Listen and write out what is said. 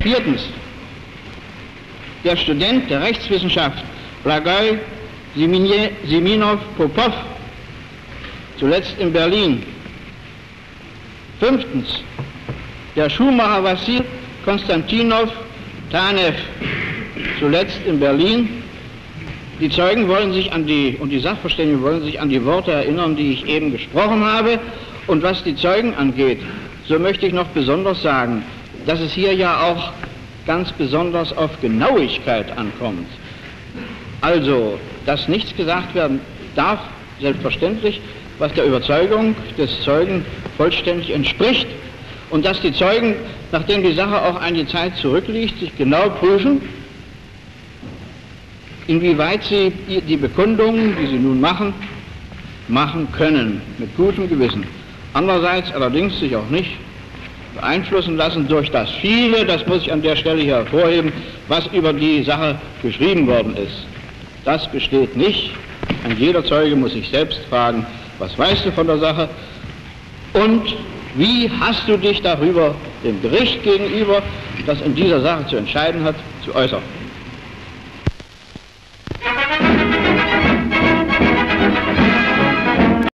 Viertens, der Student der Rechtswissenschaft Blagoj Siminov Popov, zuletzt in Berlin. Fünftens, der Schuhmacher Wassil Konstantinov Tanev, zuletzt in Berlin. Die Zeugen wollen sich an die, und die Sachverständigen wollen sich an die Worte erinnern, die ich eben gesprochen habe. Und was die Zeugen angeht, so möchte ich noch besonders sagen, dass es hier ja auch ganz besonders auf Genauigkeit ankommt. Also, dass nichts gesagt werden darf, selbstverständlich, was der Überzeugung des Zeugen vollständig entspricht und dass die Zeugen, nachdem die Sache auch einige Zeit zurückliegt, sich genau prüfen, inwieweit sie die Bekundungen, die sie nun machen, machen können, mit gutem Gewissen. Andererseits allerdings sich auch nicht beeinflussen lassen durch das viele, das muss ich an der Stelle hier hervorheben, was über die Sache geschrieben worden ist. Das besteht nicht. Und jeder Zeuge muss sich selbst fragen, was weißt du von der Sache und wie hast du dich darüber dem Gericht gegenüber, das in dieser Sache zu entscheiden hat, zu äußern.